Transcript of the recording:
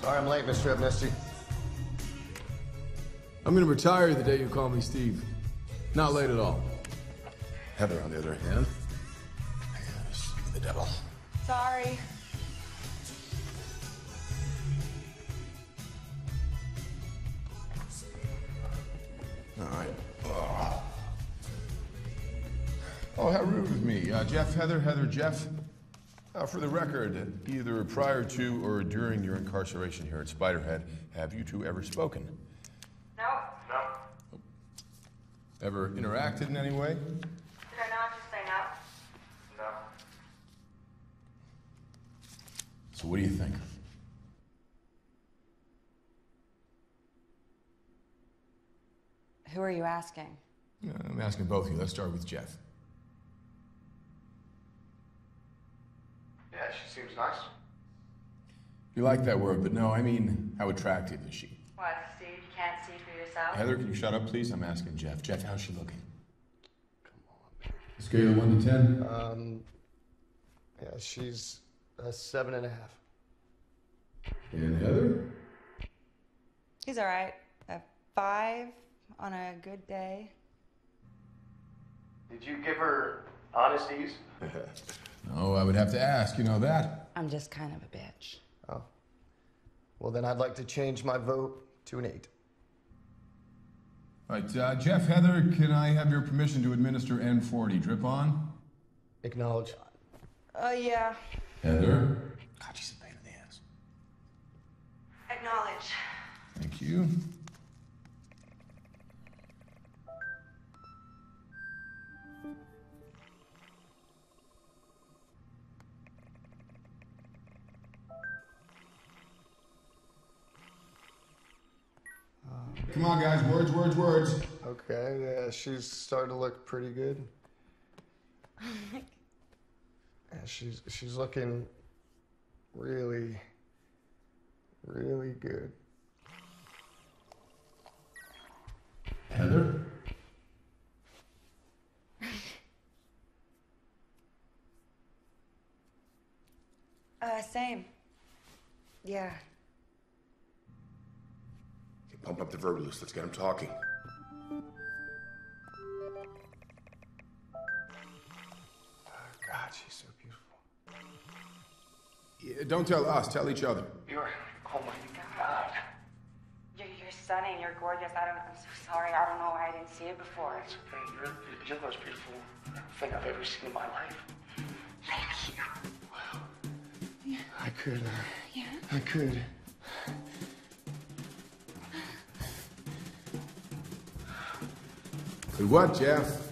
Sorry I'm late, Mr. Abnesti. I'm gonna retire the day you call me Steve. Not late at all. Heather, on the other hand, is the devil. Sorry. All right. Oh, oh how rude of me. Uh, Jeff, Heather, Heather, Jeff. Uh, for the record, either prior to or during your incarceration here at Spiderhead, have you two ever spoken? No. No. Ever interacted in any way? Did I not just say no? No. So what do you think? Who are you asking? I'm asking both of you. Let's start with Jeff. Yeah, she seems nice. You like that word, but no, I mean, how attractive is she? What, Steve? You can't see for yourself? Heather, can you shut up, please? I'm asking Jeff. Jeff, how's she looking? Come on. Scale of one to ten. Um, yeah, she's a seven and a half. And Heather? He's all right. A five on a good day. Did you give her honesties? Oh, I would have to ask. You know that? I'm just kind of a bitch. Oh. Well, then I'd like to change my vote to an eight. All right, uh, Jeff, Heather, can I have your permission to administer N40? Drip on? Acknowledge. Uh, yeah. Heather? God, she's a pain in the ass. Acknowledge. Thank you. Come on, guys. Words, words, words. Okay, yeah, she's starting to look pretty good. yeah, she's she's looking really, really good. Heather? Uh, same. Yeah. Okay, pump up the Verbaluce. Let's get them talking. God, she's so beautiful. Yeah, don't tell us. Tell each other. You're. Oh my god. You're, you're stunning. You're gorgeous. I don't. I'm so sorry. I don't know why I didn't see it before. It's okay. You're, you're the most beautiful thing I've ever seen in my life. Thank you. Wow. Yeah. I could. Uh, Yeah. I could. What, Jeff?